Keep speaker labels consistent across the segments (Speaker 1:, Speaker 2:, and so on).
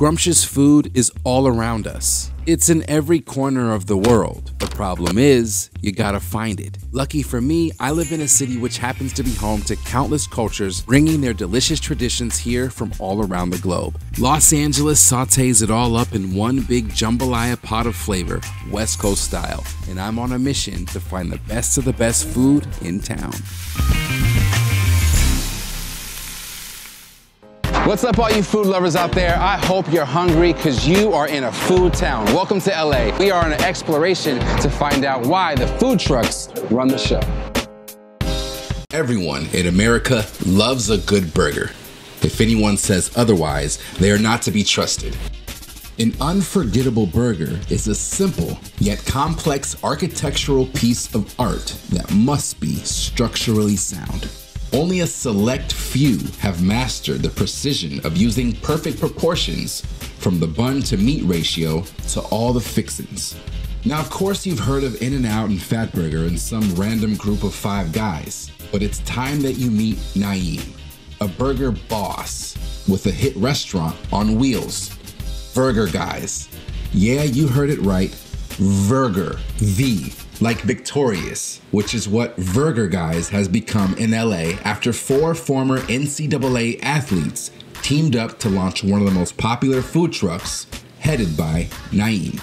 Speaker 1: Scrumptious food is all around us. It's in every corner of the world. The problem is, you gotta find it. Lucky for me, I live in a city which happens to be home to countless cultures bringing their delicious traditions here from all around the globe. Los Angeles sautés it all up in one big jambalaya pot of flavor, West Coast style, and I'm on a mission to find the best of the best food in town. What's up, all you food lovers out there? I hope you're hungry because you are in a food town. Welcome to LA. We are on an exploration to find out why the food trucks run the show. Everyone in America loves a good burger. If anyone says otherwise, they are not to be trusted. An unforgettable burger is a simple yet complex architectural piece of art that must be structurally sound. Only a select few have mastered the precision of using perfect proportions from the bun to meat ratio to all the fixins. Now, of course, you've heard of In N Out and Fatburger and some random group of five guys, but it's time that you meet Naeem, a burger boss with a hit restaurant on wheels. Vurger Guyz. Yeah, you heard it right. Vurger, the like Victorious, which is what Vurger Guyz has become in LA after four former NCAA athletes teamed up to launch one of the most popular food trucks, headed by Naeem.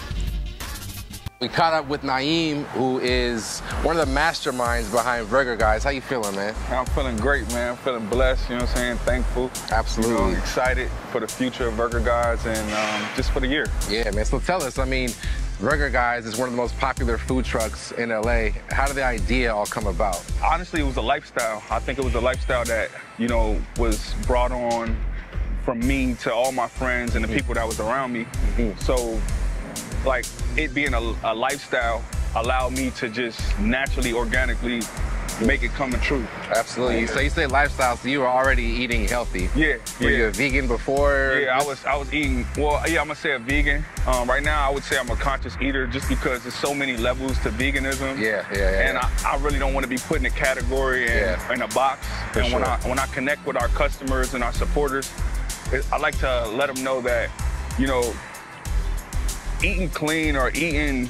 Speaker 1: We caught up with Naeem, who is one of the masterminds behind Vurger Guyz. How you feeling, man?
Speaker 2: I'm feeling great, man. I'm feeling blessed, you know what I'm saying? Thankful.
Speaker 1: Absolutely.
Speaker 2: You know, excited for the future of Vurger Guyz and um, just for the year.
Speaker 1: Yeah, man. So tell us, I mean, Vurger Guyz is one of the most popular food trucks in LA. How did the idea all come about?
Speaker 2: Honestly, it was a lifestyle. I think it was a lifestyle that, you know, was brought on from me to all my friends and the people that was around me. Mm-hmm. So like it being a, a lifestyle allowed me to just naturally, organically make it come true.
Speaker 1: Absolutely. So you say lifestyle, so you were already eating healthy.
Speaker 2: Yeah.
Speaker 1: Were
Speaker 2: yeah.
Speaker 1: you a vegan before?
Speaker 2: Yeah, I was. I was eating. Well, yeah, I'm gonna say a vegan. Um, right now, I would say I'm a conscious eater, just because there's so many levels to veganism.
Speaker 1: Yeah, yeah, yeah.
Speaker 2: And I, I really don't want to be put in a category and yeah. in a box.
Speaker 1: For
Speaker 2: and
Speaker 1: sure.
Speaker 2: when I when I connect with our customers and our supporters, I like to let them know that, you know, eating clean or eating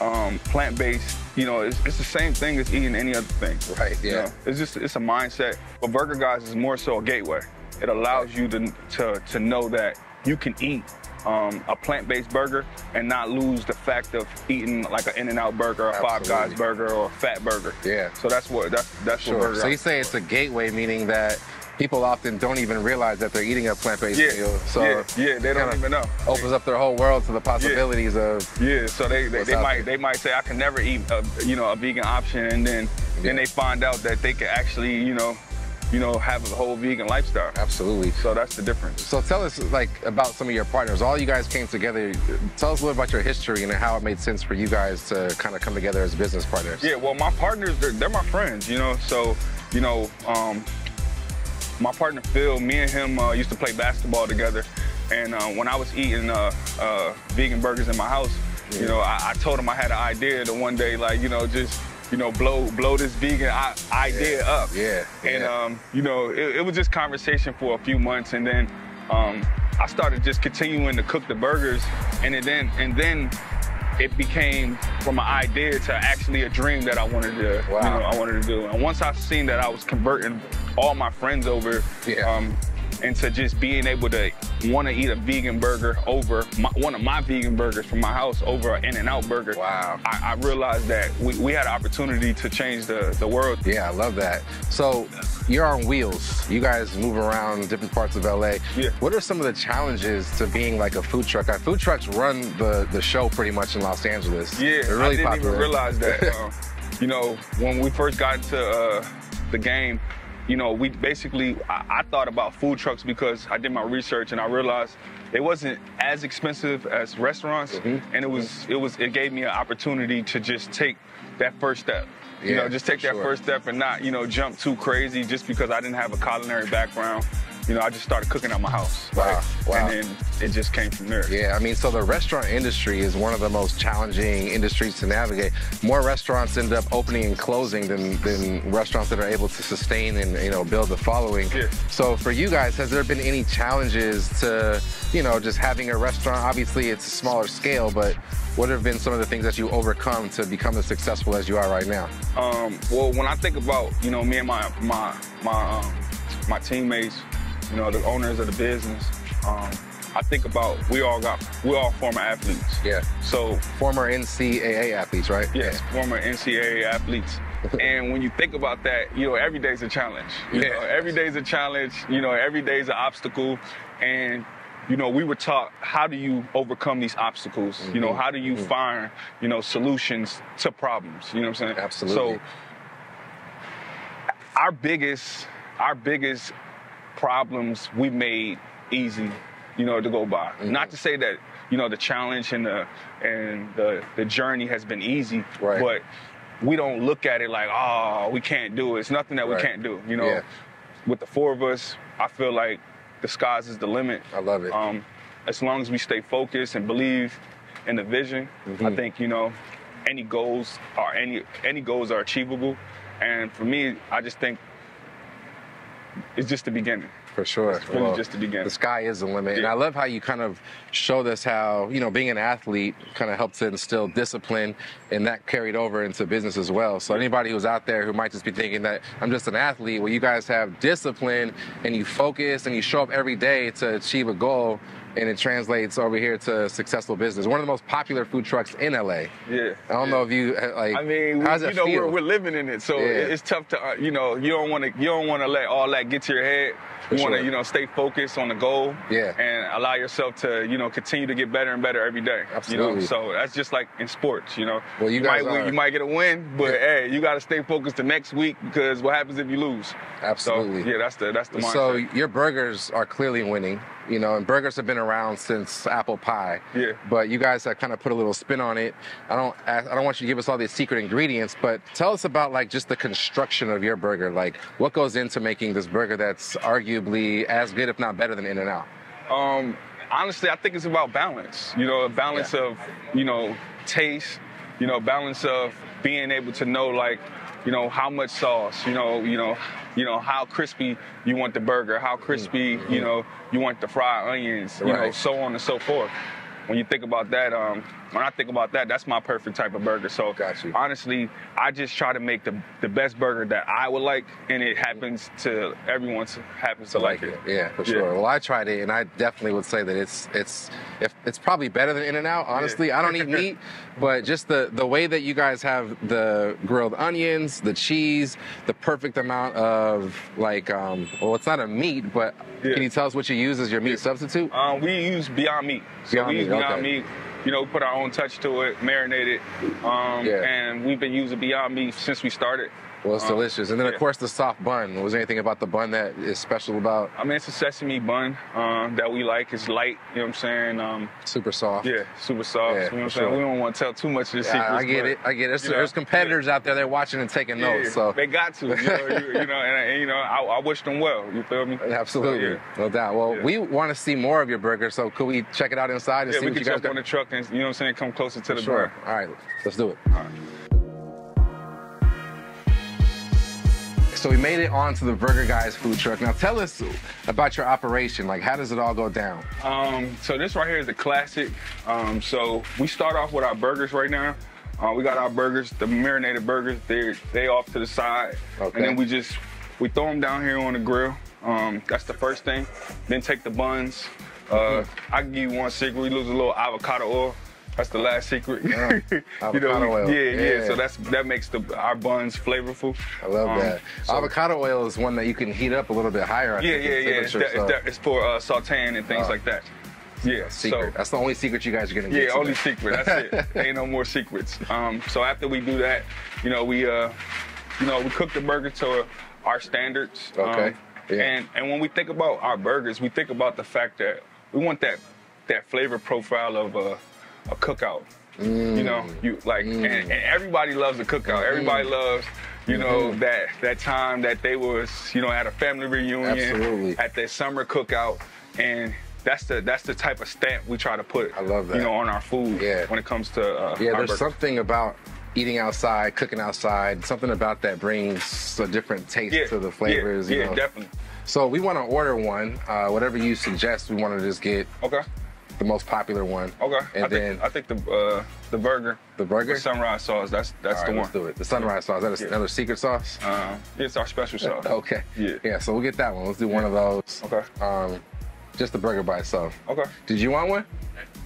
Speaker 2: um, plant-based, you know, it's, it's, the same thing as eating any other thing.
Speaker 1: Right. Yeah.
Speaker 2: You know? It's just it's a mindset. But Vurger Guyz is more so a gateway. It allows you to to to know that you can eat um, a plant-based burger and not lose the fact of eating like an In-N-Out burger, a Five Guys burger, or a Fat Burger.
Speaker 1: Yeah.
Speaker 2: So that's what that's that's
Speaker 1: sure.
Speaker 2: what.
Speaker 1: So you say it's a gateway, meaning that people often don't even realize that they're eating a plant-based
Speaker 2: yeah,
Speaker 1: meal. So
Speaker 2: yeah, yeah, they don't even know.
Speaker 1: Opens up their whole world to the possibilities
Speaker 2: yeah.
Speaker 1: of
Speaker 2: yeah. So they they, they might
Speaker 1: there.
Speaker 2: they might say I can never eat a, you know a vegan option, and then yeah. then they find out that they can actually you know you know have a whole vegan lifestyle.
Speaker 1: Absolutely.
Speaker 2: So that's the difference.
Speaker 1: So tell us like about some of your partners. All you guys came together. Tell us a little about your history and how it made sense for you guys to kind of come together as business partners.
Speaker 2: Yeah. Well, my partners they're, they're my friends. You know. So you know. Um, my partner Phil, me and him uh, used to play basketball together. And uh, when I was eating uh, uh vegan burgers in my house, yeah. you know, I, I, told him I had an idea to one day, like, you know, just, you know, blow blow this vegan idea
Speaker 1: yeah.
Speaker 2: up.
Speaker 1: Yeah.
Speaker 2: And,
Speaker 1: yeah.
Speaker 2: Um, you know, it, it, was just conversation for a few months. And then um, I started just continuing to cook the burgers. And then, and then it became from an idea to actually a dream that I wanted to,
Speaker 1: wow.
Speaker 2: you know, I wanted to do. And once I seen that I was converting all my friends over
Speaker 1: yeah.
Speaker 2: um, into just being able to want to eat a vegan burger over my, one of my vegan burgers from my house over an In-N-Out burger.
Speaker 1: Wow.
Speaker 2: I, I realized that we, we, had an opportunity to change the, the world.
Speaker 1: Yeah, I love that. So you're on wheels. You guys move around different parts of LA.
Speaker 2: Yeah.
Speaker 1: What are some of the challenges to being like a food truck? Our food trucks run the, the show pretty much in Los Angeles.
Speaker 2: Yeah,
Speaker 1: They're really
Speaker 2: I didn't
Speaker 1: popular.
Speaker 2: even realize that. uh, you know, when we first got into uh, the game, you know, we basically, I, I, thought about food trucks because I did my research and I realized it wasn't as expensive as restaurants,
Speaker 1: mm-hmm.
Speaker 2: and it was, it was, it gave me an opportunity to just take that first step.
Speaker 1: Yeah,
Speaker 2: you know, just take that
Speaker 1: sure.
Speaker 2: first step and not, you know, jump too crazy just because I didn't have a culinary background. You know, I just started cooking at my house.
Speaker 1: Wow,
Speaker 2: right?
Speaker 1: wow.
Speaker 2: And then it just came from there.
Speaker 1: Yeah, I mean, so the restaurant industry is one of the most challenging industries to navigate. More restaurants end up opening and closing than, than restaurants that are able to sustain and you know build the following.
Speaker 2: Yeah.
Speaker 1: So for you guys, has there been any challenges to you know just having a restaurant? Obviously, it's a smaller scale, but what have been some of the things that you overcome to become as successful as you are right now?
Speaker 2: Um, well, when I think about you know me and my my my um, my teammates, you know the owners of the business, um, I think about we all got we all former athletes.
Speaker 1: Yeah.
Speaker 2: So
Speaker 1: Former NCAA athletes, right?
Speaker 2: yes, former NCAA athletes. and when you think about that, you know every day's a challenge. You
Speaker 1: Yeah.
Speaker 2: know, every day's a challenge. You know, every day's an obstacle, and you know we were taught how do you overcome these obstacles. You know, how do you find you know solutions to problems. You know what I'm saying?
Speaker 1: Absolutely.
Speaker 2: So our biggest our biggest problems we made easy, you know, to go by.
Speaker 1: Mm-hmm.
Speaker 2: Not to say that you know the challenge and the and the the journey has been easy,
Speaker 1: Right.
Speaker 2: but we don't look at it like, oh, we can't do it. It's nothing that
Speaker 1: Right.
Speaker 2: we can't do. You know,
Speaker 1: Yeah.
Speaker 2: with the four of us, I feel like the skies is the limit.
Speaker 1: I love it.
Speaker 2: Um, as long as we stay focused and believe in the vision,
Speaker 1: Mm-hmm.
Speaker 2: I think you know any goals are any any goals are achievable. And for me, I just think it's just the beginning.
Speaker 1: For sure.
Speaker 2: It's really just the beginning.
Speaker 1: The sky is the limit. And I love how you kind of showed us how, you know, being an athlete kind of helps to instill discipline and that carried over into business as well. So anybody who's out there who might just be thinking that I'm just an athlete, well, you guys have discipline and you focus and you show up every day to achieve a goal and it translates over here to successful business. One of the most popular food trucks in LA.
Speaker 2: Yeah.
Speaker 1: I don't know if you like.
Speaker 2: I mean, we, you know, we're, we're living in it, so
Speaker 1: Yeah.
Speaker 2: it's tough to, uh, you know, you don't want to, you don't want to let all that get to your head.
Speaker 1: For
Speaker 2: You want to,
Speaker 1: sure.
Speaker 2: you know, stay focused on the goal.
Speaker 1: Yeah.
Speaker 2: And allow yourself to, you know, continue to get better and better every day.
Speaker 1: Absolutely.
Speaker 2: You know, so that's just like in sports. You know.
Speaker 1: Well, you guys
Speaker 2: might win, you might get a win, but
Speaker 1: Yeah.
Speaker 2: hey, you got to stay focused the next week because what happens if you lose?
Speaker 1: Absolutely.
Speaker 2: So, yeah, that's the that's the mindset.
Speaker 1: So your burgers are clearly winning, you know, and burgers have been around since apple pie.
Speaker 2: Yeah.
Speaker 1: But you guys have kind of put a little spin on it. I don't, I don't want you to give us all these secret ingredients, but tell us about like just the construction of your burger. Like what goes into making this burger that's arguably as good, if not better, than In and Out.
Speaker 2: Um, honestly, I think it's about balance. You know, a balance
Speaker 1: Yeah.
Speaker 2: of you know taste. You know, balance of being able to know like you know how much sauce. You know, you know, you know how crispy you want the burger, how crispy you know you want the fried onions. You know, so on and so forth. When you think about that, um, when I think about that, that's my perfect type of burger. So
Speaker 1: Got you.
Speaker 2: honestly, I just try to make the the best burger that I would like, and it happens to everyone happens to like it.
Speaker 1: Yeah, for
Speaker 2: Yeah.
Speaker 1: sure. Well, I tried it, and I definitely would say that it's it's if it's probably better than In and Out. Honestly, I don't eat meat, but just the the way that you guys have the grilled onions, the cheese, the perfect amount of like um well, it's not a meat, but
Speaker 2: Yeah.
Speaker 1: can you tell us what you use as your meat substitute?
Speaker 2: Um, we use Beyond Meat. So
Speaker 1: Beyond
Speaker 2: we use
Speaker 1: Meat,
Speaker 2: Beyond
Speaker 1: okay.
Speaker 2: Meat. You know, put our own touch to it, marinate it. Um,
Speaker 1: Yeah.
Speaker 2: And we've been using Beyond Meat since we started.
Speaker 1: Well, it's
Speaker 2: Um,
Speaker 1: delicious, and then of course the soft bun. Was there anything about the bun that is special about?
Speaker 2: I mean, it's a sesame bun um, that we like. It's light. You know what I'm saying? Um,
Speaker 1: Super soft.
Speaker 2: yeah, super soft.
Speaker 1: Yeah,
Speaker 2: you know what I'm
Speaker 1: for
Speaker 2: saying? We don't want to tell too much of the
Speaker 1: Yeah,
Speaker 2: secrets.
Speaker 1: I get
Speaker 2: but,
Speaker 1: it. I get it. There's, there's competitors out there that watching and taking
Speaker 2: Yeah,
Speaker 1: notes. So
Speaker 2: they got to. You know, you, you know and, and, you know, I, I wish them well. You feel me?
Speaker 1: Absolutely,
Speaker 2: Yeah.
Speaker 1: no doubt. Well,
Speaker 2: Yeah.
Speaker 1: we want to see more of your burger, so could we check it out inside and
Speaker 2: Yeah,
Speaker 1: see what you guys
Speaker 2: jump
Speaker 1: got?
Speaker 2: on the truck and you know what I'm saying, come closer to the
Speaker 1: sure.
Speaker 2: door.
Speaker 1: All right, let's do it. So we made it onto the Vurger Guyz food truck. Now tell us about your operation. Like, how does it all go down?
Speaker 2: Um, so this right here is a classic. Um, so we start off with our burgers right now. Uh, we got our burgers, the marinated burgers. They they off to the side,
Speaker 1: Okay.
Speaker 2: and then we just we throw them down here on the grill. Um, that's the first thing. Then take the buns. Uh, I can give you one secret. We lose a little avocado oil. That's the last secret.
Speaker 1: Yeah, avocado oil.
Speaker 2: Yeah, yeah,
Speaker 1: Yeah.
Speaker 2: So that's that makes the our buns flavorful.
Speaker 1: I love
Speaker 2: Um,
Speaker 1: that.
Speaker 2: so-
Speaker 1: Avocado oil is one that you can heat up a little bit higher. I
Speaker 2: Yeah,
Speaker 1: think,
Speaker 2: yeah, yeah. It's, that,
Speaker 1: so-
Speaker 2: it's, that, it's for uh, sauteing and things
Speaker 1: Oh.
Speaker 2: like that. Yeah.
Speaker 1: secret.
Speaker 2: So,
Speaker 1: That's the only secret you guys are gonna get.
Speaker 2: Yeah, only secret. That's it. Ain't no more secrets. Um, so after we do that, you know, we uh, you know, we cook the burger to our standards.
Speaker 1: Okay.
Speaker 2: Um,
Speaker 1: Yeah.
Speaker 2: And and when we think about our burgers, we think about the fact that we want that that flavor profile of a, a cookout. You know,
Speaker 1: Mm.
Speaker 2: you like, and, and everybody loves a cookout. Everybody loves, You know
Speaker 1: Mhm.
Speaker 2: that that time that they was you know at a family reunion,
Speaker 1: Absolutely.
Speaker 2: at their summer cookout, and that's the that's the type of stamp we try to put.
Speaker 1: I love that.
Speaker 2: You know on our food.
Speaker 1: Yeah.
Speaker 2: When it comes to uh,
Speaker 1: Yeah, there's
Speaker 2: burgers.
Speaker 1: something about eating outside, cooking outside, something about that brings a different taste
Speaker 2: yeah,
Speaker 1: to the flavors.
Speaker 2: Yeah,
Speaker 1: you
Speaker 2: yeah
Speaker 1: know.
Speaker 2: definitely.
Speaker 1: So we want to order one. Uh, whatever you suggest, we want to just get
Speaker 2: Okay.
Speaker 1: The most popular one.
Speaker 2: Okay.
Speaker 1: And
Speaker 2: I
Speaker 1: then
Speaker 2: think I think the uh, the burger.
Speaker 1: the burger.
Speaker 2: with sunrise sauce. That's that's the one.
Speaker 1: let's do it. The sunrise sauce. Is that
Speaker 2: Yeah.
Speaker 1: another secret sauce?
Speaker 2: Uh, it's our special sauce.
Speaker 1: Okay.
Speaker 2: Yeah.
Speaker 1: Yeah. So we'll get that one. Let's do one of those.
Speaker 2: Okay.
Speaker 1: Um, just the burger by itself.
Speaker 2: Okay.
Speaker 1: Did you want one?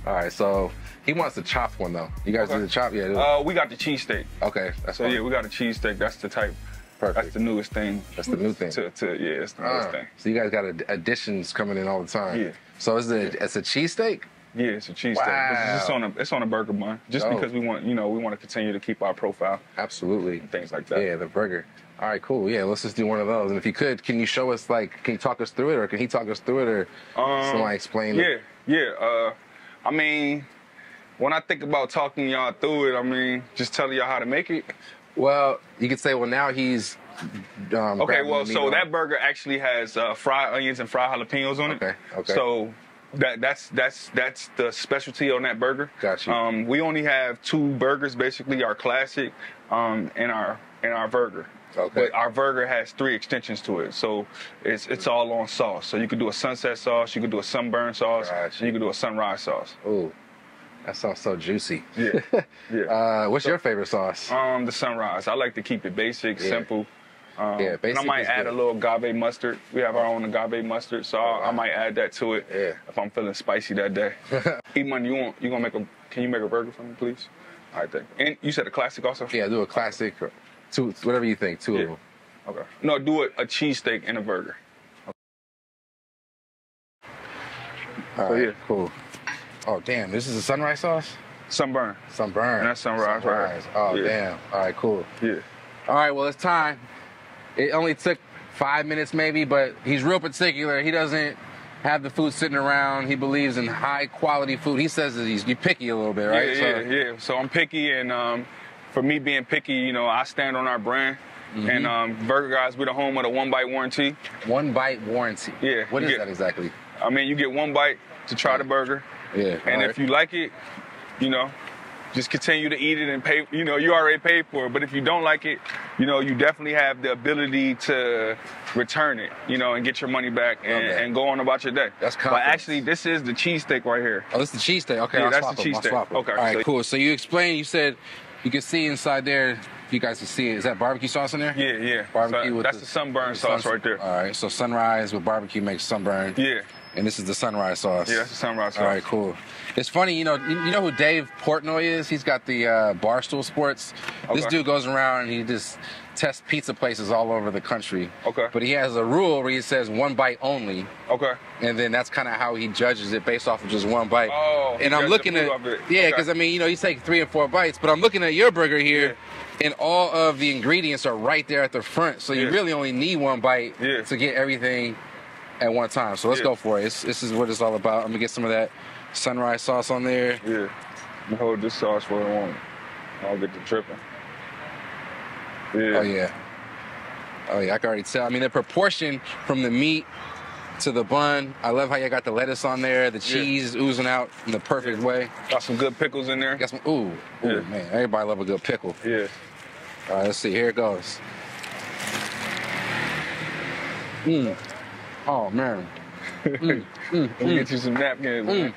Speaker 1: All right. So he wants the chopped one though. You guys
Speaker 2: Okay.
Speaker 1: do the chop? Yeah.
Speaker 2: Uh, we got the cheesesteak.
Speaker 1: okay. That's
Speaker 2: So
Speaker 1: fine.
Speaker 2: yeah, we got a cheesesteak. That's the type.
Speaker 1: Perfect.
Speaker 2: That's the newest thing.
Speaker 1: That's the new thing.
Speaker 2: To, to yeah, it's the newest
Speaker 1: Ah,
Speaker 2: thing.
Speaker 1: so you guys got additions coming in all the time.
Speaker 2: Yeah.
Speaker 1: So is it? It's a cheesesteak.
Speaker 2: Yeah, it's a cheesesteak. But It's
Speaker 1: Wow.
Speaker 2: on a it's on a burger bun. Just
Speaker 1: Dope.
Speaker 2: because we want you know we want to continue to keep our profile
Speaker 1: Absolutely.
Speaker 2: and things like that.
Speaker 1: Yeah, the burger. All right, cool. Yeah, let's just do one of those. And if you could, can you show us like, can you talk us through it, or can he talk us through it, or
Speaker 2: Um,
Speaker 1: somebody explain?
Speaker 2: Yeah,
Speaker 1: it?
Speaker 2: yeah. Uh, I mean, when I think about talking y'all through it, I mean, just telling y'all how to make it.
Speaker 1: Well, you could say, well, now he's. Um,
Speaker 2: Okay, well, so
Speaker 1: on-
Speaker 2: that burger actually has uh, fried onions and fried jalapenos on it.
Speaker 1: Okay, okay.
Speaker 2: So that that's that's that's the specialty on that burger.
Speaker 1: Gotcha.
Speaker 2: Um, we only have two burgers, basically our classic, um, and our and our burger.
Speaker 1: Okay.
Speaker 2: But our burger has three extensions to it, so it's it's all on sauce. So you could do a sunset sauce, you could do a sunburn sauce,
Speaker 1: Got
Speaker 2: and
Speaker 1: you.
Speaker 2: you could do a sunrise sauce.
Speaker 1: Ooh, that sauce so juicy.
Speaker 2: Yeah, yeah.
Speaker 1: Uh, what's your favorite sauce?
Speaker 2: Um, the sunrise. I like to keep it basic,
Speaker 1: Yeah.
Speaker 2: simple. Um,
Speaker 1: Yeah,
Speaker 2: and I might add
Speaker 1: good.
Speaker 2: a little agave mustard. We have our own agave mustard, so I, I might add that to it
Speaker 1: Yeah.
Speaker 2: if I'm feeling spicy that day. Eman, you want you gonna make a? Can you make a burger for me, please? All right, thank. And you said a classic also.
Speaker 1: Yeah, do a classic, or two, whatever you think, two
Speaker 2: Yeah.
Speaker 1: of them.
Speaker 2: Okay. No, do it a cheesesteak and a burger.
Speaker 1: All
Speaker 2: So,
Speaker 1: right,
Speaker 2: yeah.
Speaker 1: cool. Oh damn, this is a sunrise sauce.
Speaker 2: Sunburn.
Speaker 1: Sunburn.
Speaker 2: And that's sunrise, right?
Speaker 1: Sunrise. Oh
Speaker 2: Yeah.
Speaker 1: damn. All right, cool.
Speaker 2: Yeah.
Speaker 1: All right, well, it's time. It only took five minutes, maybe, but he's real particular. He doesn't have the food sitting around. He believes in high quality food. He says that he's you picky a little bit, right?
Speaker 2: Yeah, yeah, yeah. So I'm picky, and um, for me being picky, you know, I stand on our brand.
Speaker 1: Mm-hmm.
Speaker 2: And um, Vurger Guyz, we're the home of the one bite warranty.
Speaker 1: One bite warranty.
Speaker 2: Yeah,
Speaker 1: What is
Speaker 2: get-
Speaker 1: that exactly?
Speaker 2: I mean, you get one bite to try the burger,
Speaker 1: Yeah.
Speaker 2: and
Speaker 1: all
Speaker 2: if you like it, you know, just continue to eat it and pay. You know, you already paid for it. But if you don't like it, you know, you definitely have the ability to return it. You know, and get your money back and,
Speaker 1: that.
Speaker 2: and go on about your day.
Speaker 1: That's
Speaker 2: But actually, this is the cheesesteak right here.
Speaker 1: Oh, this is the cheesesteak. Okay,
Speaker 2: Yeah,
Speaker 1: I'll
Speaker 2: that's
Speaker 1: swap
Speaker 2: the
Speaker 1: them. I'll
Speaker 2: cheesesteak. Okay,
Speaker 1: All right,
Speaker 2: so-
Speaker 1: cool. So you explained. You said you can see inside there. If you guys can see it, is that barbecue sauce in there?
Speaker 2: Yeah, yeah.
Speaker 1: Barbecue
Speaker 2: So
Speaker 1: with
Speaker 2: that's the, sunburn
Speaker 1: the
Speaker 2: sauce
Speaker 1: sun-
Speaker 2: right there.
Speaker 1: All right. So sunrise with barbecue makes sunburn.
Speaker 2: Yeah,
Speaker 1: And this is the sunrise sauce.
Speaker 2: yeah, that's the sunrise sauce.
Speaker 1: All right, cool. It's funny, you know. You you know who Dave Portnoy is? He's got the uh, Barstool Sports. This dude goes around and he just tests pizza places all over the country.
Speaker 2: Okay.
Speaker 1: But he has a rule where he says one bite only,
Speaker 2: Okay.
Speaker 1: and then that's kind of how he judges it based off of just one bite.
Speaker 2: Oh,
Speaker 1: and I'm looking at
Speaker 2: food of it.
Speaker 1: yeah,
Speaker 2: Okay.
Speaker 1: because I mean, you know, you take three and four bites, but I'm looking at your burger here. And all of the ingredients are right there at the front, so you
Speaker 2: Yeah.
Speaker 1: really only need one bite
Speaker 2: Yeah.
Speaker 1: to get everything at one time. So let's
Speaker 2: Yeah.
Speaker 1: go for it. It's, this is what it's all about. I'm gonna get some of that sunrise sauce on there.
Speaker 2: Yeah. I'm hold this sauce for a moment. I'll get the dripping. Yeah.
Speaker 1: Oh yeah. Oh yeah, I can already tell. I mean, the proportion from the meat to the bun. I love how you got the lettuce on there, the cheese oozing out in the perfect
Speaker 2: Yeah.
Speaker 1: way.
Speaker 2: Got some good pickles in there.
Speaker 1: Got some. Ooh, ooh,
Speaker 2: Yeah.
Speaker 1: man, everybody love a good pickle.
Speaker 2: Yeah.
Speaker 1: All right, let's see. Here it goes. Mm. Oh man, mm, mm,
Speaker 2: Let me get mm. you some napkins. man.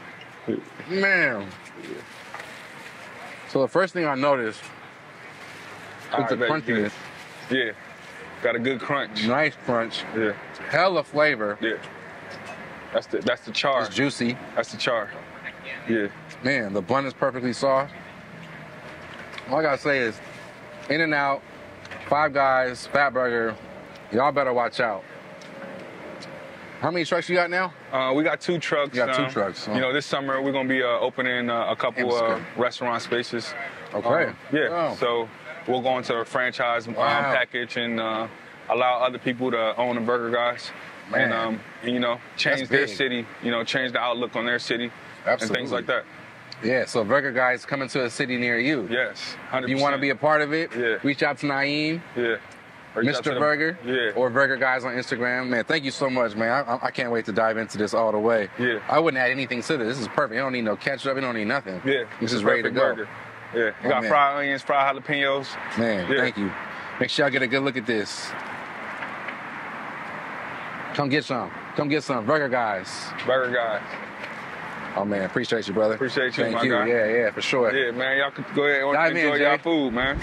Speaker 1: man. So the first thing I noticed is the
Speaker 2: right, baby,
Speaker 1: crunchiness.
Speaker 2: Yeah. Got a good crunch.
Speaker 1: Nice crunch,
Speaker 2: Yeah.
Speaker 1: hella flavor.
Speaker 2: Yeah. That's the that's the char.
Speaker 1: It's juicy.
Speaker 2: That's the char. Yeah.
Speaker 1: Man, the bun is perfectly soft. All I gotta say is, In and Out, Five Guys, Fat Burger, y'all better watch out. How many trucks you got now?
Speaker 2: Uh, we got two trucks.
Speaker 1: You got two
Speaker 2: um,
Speaker 1: trucks, huh?
Speaker 2: You know, this summer we're gonna be uh, opening uh, a couple uh,
Speaker 1: Amsterdam.
Speaker 2: restaurant spaces.
Speaker 1: Okay.
Speaker 2: Um, yeah. So we'll go into a franchise um,
Speaker 1: Wow.
Speaker 2: package and uh, allow other people to own the Vurger Guyz. And,
Speaker 1: Man.
Speaker 2: um, and, you know, change their city. You know, change the outlook on their city and things like that.
Speaker 1: Yeah, so Vurger Guyz coming to a city near you.
Speaker 2: Yes. 100%.
Speaker 1: You want to be a part of it?
Speaker 2: Yeah.
Speaker 1: Reach out to Naeem.
Speaker 2: Yeah. Reach out to
Speaker 1: Mr. Burger,
Speaker 2: Yeah.
Speaker 1: or Vurger Guyz on Instagram. Man, thank you so much, man. I, I can't wait to dive into this all the way.
Speaker 2: Yeah.
Speaker 1: I wouldn't add anything to this. This is perfect. You don't need no ketchup. You don't need nothing.
Speaker 2: yeah.
Speaker 1: This is ready to go.
Speaker 2: burger. Yeah. You
Speaker 1: Oh,
Speaker 2: got
Speaker 1: man.
Speaker 2: fried onions, fried jalapenos.
Speaker 1: Man,
Speaker 2: Yeah.
Speaker 1: thank you. Make sure y'all get a good look at this. Come get some. Come get some. Vurger Guyz.
Speaker 2: Vurger guyz.
Speaker 1: Oh man, appreciate you, brother.
Speaker 2: Appreciate you,
Speaker 1: Thank
Speaker 2: my
Speaker 1: you.
Speaker 2: guy.
Speaker 1: Yeah, yeah, for sure.
Speaker 2: Yeah, man. Y'all can go ahead and
Speaker 1: Dive
Speaker 2: enjoy
Speaker 1: Jay.
Speaker 2: y'all food, man.